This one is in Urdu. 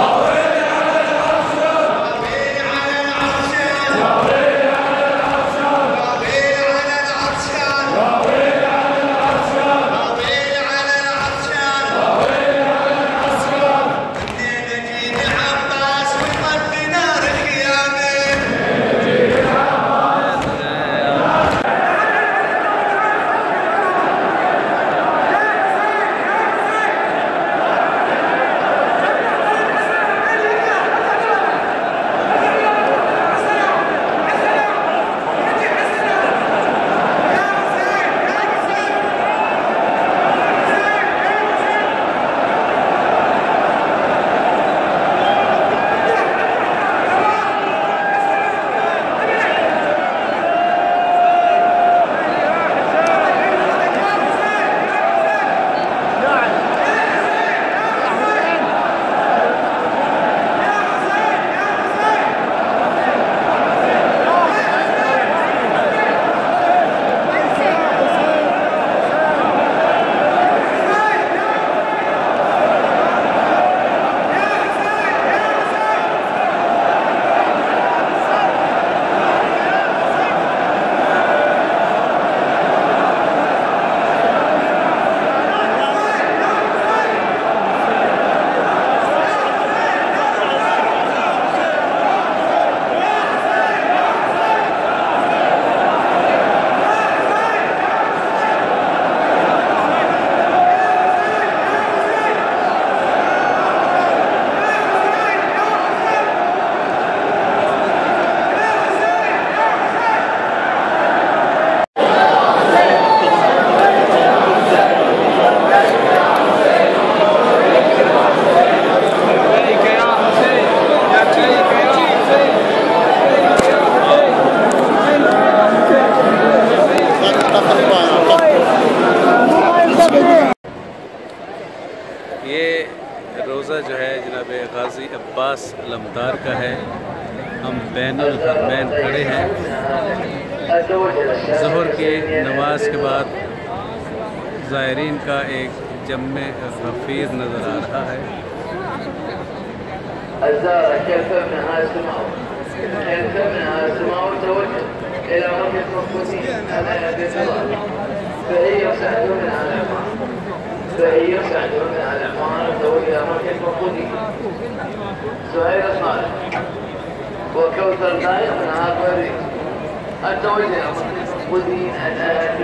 Lord. جناب غازی عباس علمدار کا ہے۔ ہم بین الحرمین کھڑے ہیں۔ ظہر کی نماز کے بعد زائرین کا ایک جمع غفیر نظر آ رہا ہے۔ السبائية يستعجلون على العمارة ذوي الأمرك المفقودين سهير صالح. وكوثر نايف من هاكوري الزوجين المفقودين الآن